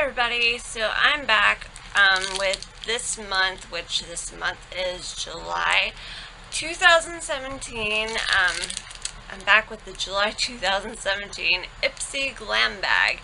everybody, so I'm back um, with this month, which this month is July 2017. Um, I'm back with the July 2017 Ipsy Glam Bag,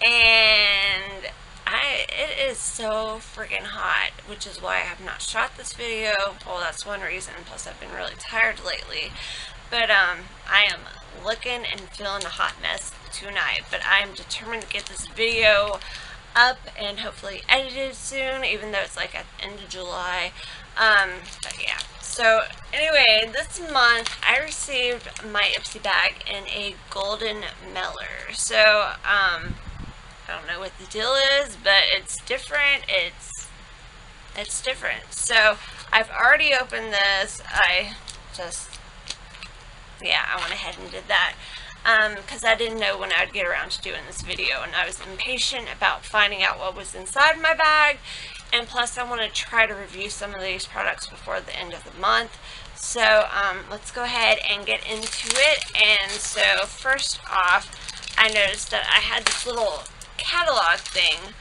and I it is so freaking hot, which is why I have not shot this video. Well, that's one reason, plus I've been really tired lately. But um, I am looking and feeling a hot mess tonight, but I'm determined to get this video up and hopefully edited soon, even though it's like at the end of July. Um, but yeah. So anyway, this month I received my Ipsy bag in a golden Meller. So, um, I don't know what the deal is, but it's different. It's, it's different. So, I've already opened this. I just, yeah, I went ahead and did that because um, I didn't know when I'd get around to doing this video and I was impatient about finding out what was inside my bag. And plus I want to try to review some of these products before the end of the month. So um, let's go ahead and get into it. And so first off I noticed that I had this little catalog thing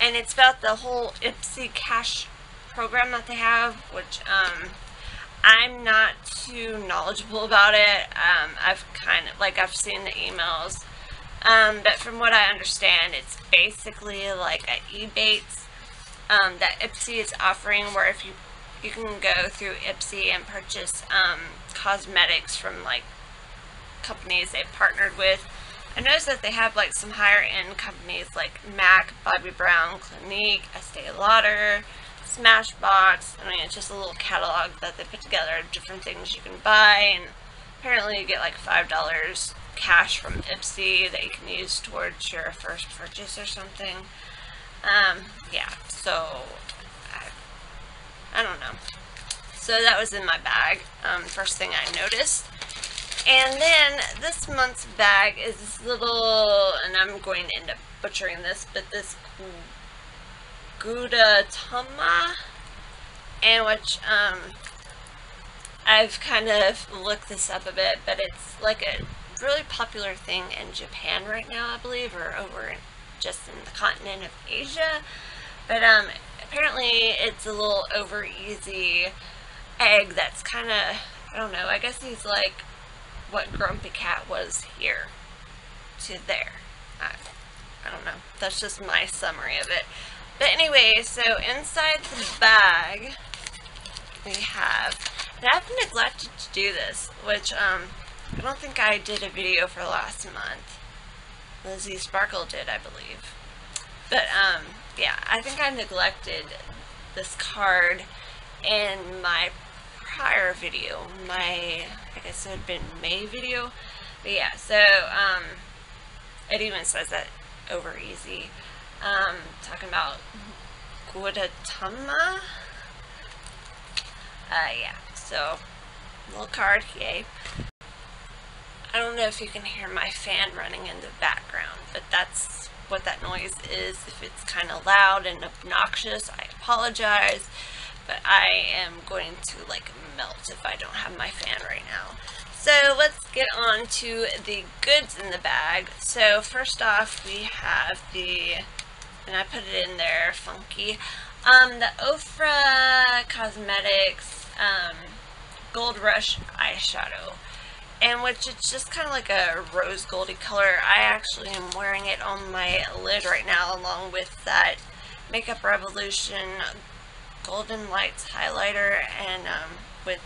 and it's about the whole Ipsy cash program that they have which um, I'm not too knowledgeable about it. Um, I've kind of, like, I've seen the emails. Um, but from what I understand, it's basically like a Ebates um, that Ipsy is offering where if you, you can go through Ipsy and purchase um, cosmetics from, like, companies they've partnered with. I noticed that they have, like, some higher-end companies like MAC, Bobbi Brown, Clinique, Estee Lauder, Smashbox. I mean, it's just a little catalog that they put together of different things you can buy, and apparently you get like $5 cash from Ipsy that you can use towards your first purchase or something. Um, yeah, so, I, I don't know. So that was in my bag, um, first thing I noticed. And then this month's bag is this little, and I'm going to end up butchering this, but this Gudetama, and which um, I've kind of looked this up a bit, but it's like a really popular thing in Japan right now, I believe, or over in, just in the continent of Asia. But um, apparently it's a little over easy egg that's kind of, I don't know, I guess he's like what Grumpy Cat was here to there. I, I don't know. That's just my summary of it. But anyway, so inside the bag, we have, and I've neglected to do this, which um, I don't think I did a video for last month. Lizzie Sparkle did, I believe. But um, yeah, I think I neglected this card in my prior video, my, I guess it had been May video. But yeah, so um, it even says that over easy um, talking about Gudetama. Uh, yeah, so, little card, yay. I don't know if you can hear my fan running in the background, but that's what that noise is. If it's kind of loud and obnoxious, I apologize, but I am going to, like, melt if I don't have my fan right now. So let's get on to the goods in the bag. So first off, we have the and I put it in there, funky. Um, the Ofra Cosmetics um, Gold Rush eyeshadow, and which it's just kind of like a rose goldy color. I actually am wearing it on my lid right now, along with that Makeup Revolution Golden Lights highlighter, and um, with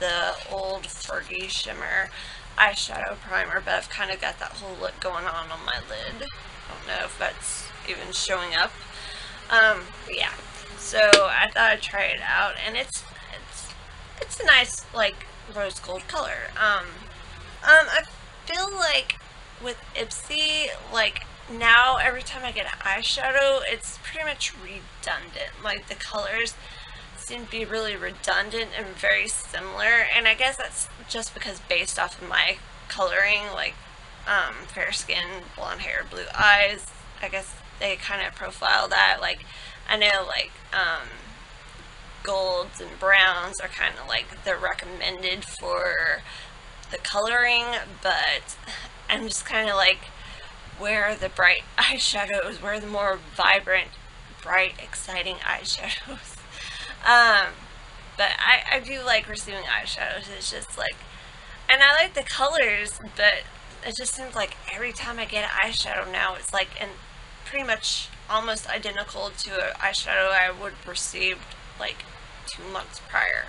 the old Fergie Shimmer eyeshadow primer, but I've kind of got that whole look going on on my lid. I don't know if that's even showing up. Um, yeah. So I thought I'd try it out, and it's it's it's a nice like rose gold color. Um, um, I feel like with Ipsy, like now every time I get an eyeshadow, it's pretty much redundant. Like the colors seem to be really redundant and very similar, and I guess that's just because based off of my coloring, like um, fair skin, blonde hair, blue eyes. I guess they kind of profile that. Like, I know, like, um, golds and browns are kind of like the recommended for the coloring, but I'm just kind of like, wear the bright eyeshadows, wear the more vibrant, bright, exciting eyeshadows. Um, but I, I do like receiving eyeshadows. It's just like, and I like the colors, but it just seems like every time I get an eyeshadow now, it's like and pretty much almost identical to an eyeshadow I would have received like two months prior.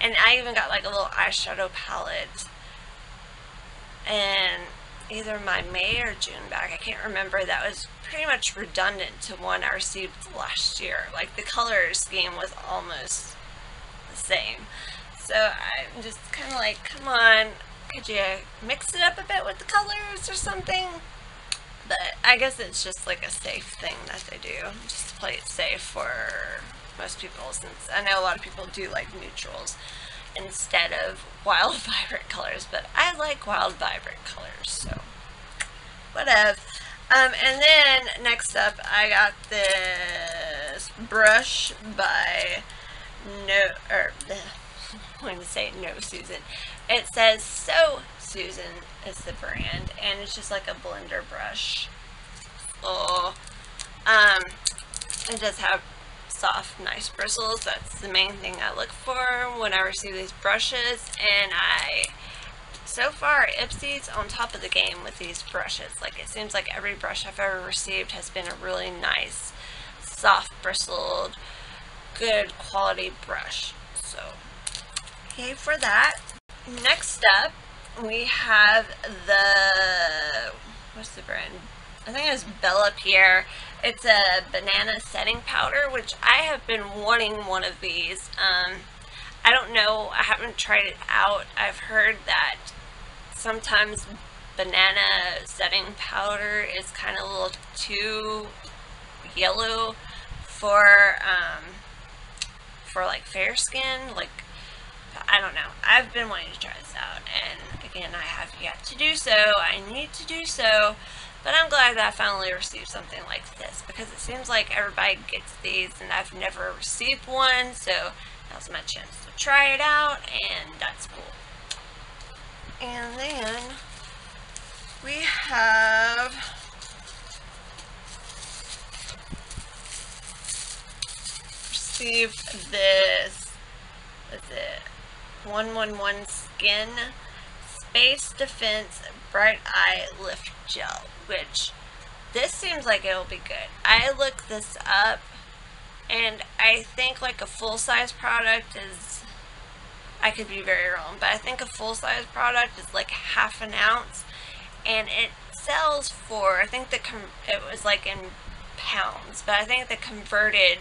And I even got like a little eyeshadow palette and either my May or June bag, I can't remember, that was pretty much redundant to one I received last year. Like the color scheme was almost the same. So I'm just kind of like, come on, could you mix it up a bit with the colors or something? But I guess it's just like a safe thing that they do, just to play it safe for most people, since I know a lot of people do like neutrals instead of wild vibrant colors, but I like wild vibrant colors, so whatever. Um, and then next up, I got this brush by No, or I'm going to say No Susan. It says So Susan is the brand, and it's just like a blender brush. Oh, um, it does have soft, nice bristles. That's the main thing I look for when I receive these brushes. And I, so far, Ipsy's on top of the game with these brushes. Like, it seems like every brush I've ever received has been a really nice, soft bristled, good quality brush. So, yay for that. Next up, we have the, what's the brand? I think it's Bella Pierre. It's a banana setting powder, which I have been wanting one of these. Um, I don't know, I haven't tried it out. I've heard that sometimes banana setting powder is kind of a little too yellow for, um, for like fair skin, like I don't know. I've been wanting to try this out, and again, I have yet to do so. I need to do so, but I'm glad that I finally received something like this because it seems like everybody gets these, and I've never received one, so now's my chance to try it out, and that's cool. And then we have received this. What's it? 111 Skin Space Defense Bright Eye Lift Gel, which this seems like it'll be good. I looked this up and I think like a full-size product is, I could be very wrong, but I think a full-size product is like half an ounce and it sells for, I think the, it was like in pounds, but I think the converted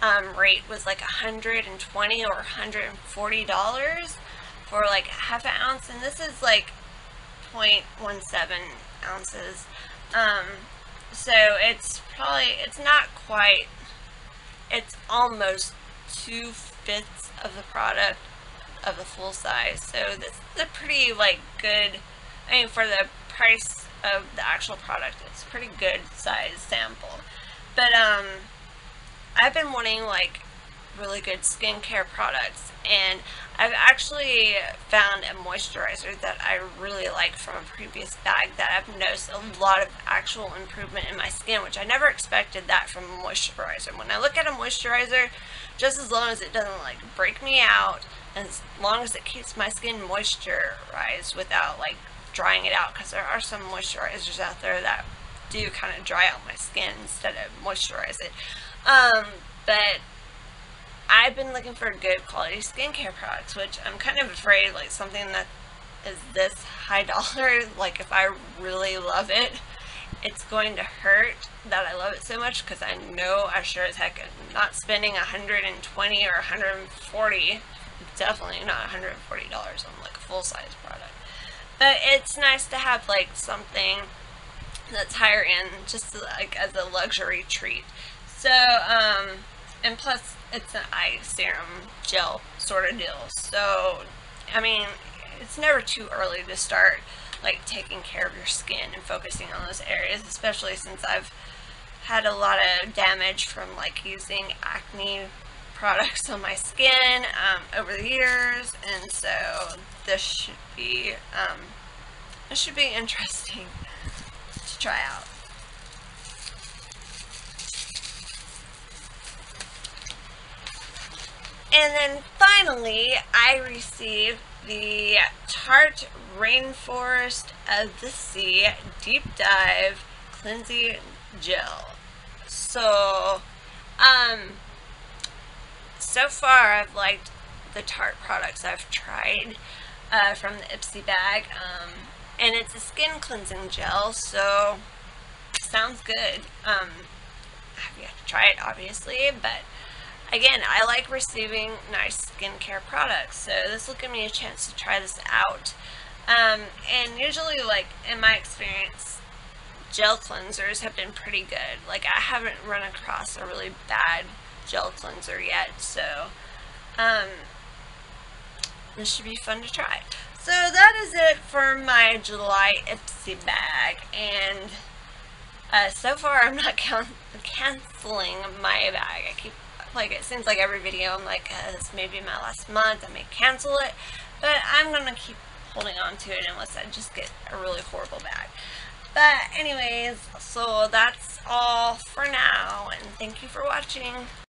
um, rate was like 120 or 140 dollars for like half an ounce and this is like 0.17 ounces. Um, so it's probably it's not quite it's almost two-fifths of the product of the full size. So this is a pretty like good I mean for the price of the actual product it's pretty good size sample. But um I've been wanting like really good skincare products and I've actually found a moisturizer that I really like from a previous bag that I've noticed a lot of actual improvement in my skin which I never expected that from a moisturizer. When I look at a moisturizer just as long as it doesn't like break me out as long as it keeps my skin moisturized without like drying it out because there are some moisturizers out there that do kind of dry out my skin instead of moisturize it. Um, but I've been looking for good quality skincare products, which I'm kind of afraid, like, something that is this high dollar, like, if I really love it, it's going to hurt that I love it so much, because I know I sure as heck am not spending 120 or 140 definitely not $140 on, like, a full-size product. But it's nice to have, like, something that's higher end, just, like, as a luxury treat. And plus it's an eye serum gel sort of deal. So, I mean, it's never too early to start like taking care of your skin and focusing on those areas, especially since I've had a lot of damage from like using acne products on my skin um, over the years, and so this should be um, this should be interesting to try out. And then finally, I received the Tarte Rainforest of the Sea Deep Dive Cleansing Gel. So, um, so far I've liked the Tarte products I've tried uh, from the Ipsy bag. Um, and it's a skin cleansing gel, so sounds good. Um, I have yet to try it, obviously, but again, I like receiving nice skincare products, so this will give me a chance to try this out. Um, and usually, like, in my experience, gel cleansers have been pretty good. Like, I haven't run across a really bad gel cleanser yet, so, um, this should be fun to try. So that is it for my July Ipsy bag, and uh, so far I'm not canceling my bag. I keep like it seems like every video I'm like uh, this may be my last month I may cancel it. But I'm gonna keep holding on to it unless I just get a really horrible bag. But anyways so that's all for now and thank you for watching